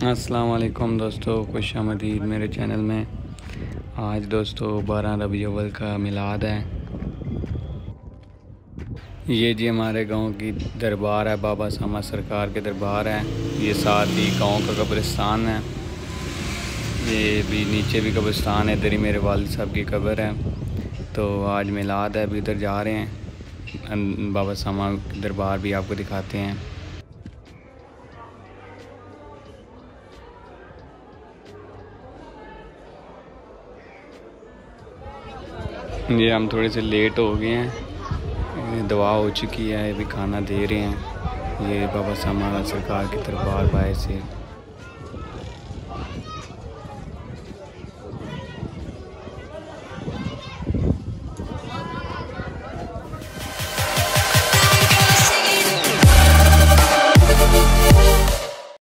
अस्सलाम वालेकुम दोस्तों, खुश आमदीद मेरे चैनल में। आज दोस्तों, बारह रबी अव्वल का मिलाद है। ये जी हमारे गाँव की दरबार है, बाबा सामा सरकार के दरबार है। ये साथ ही गाँव का कब्रिस्तान है। ये भी नीचे भी कब्रिस्तान है, इधर ही मेरे वाल साहब की कब्र है। तो आज मिलाद है, अभी इधर जा रहे हैं। बाबा सामा दरबार भी आपको दिखाते हैं। ये हम थोड़े से लेट हो गए हैं। दवा हो चुकी है, अभी खाना दे रहे हैं। ये बाबा सामाना सरकार की तरफ़ बार बार से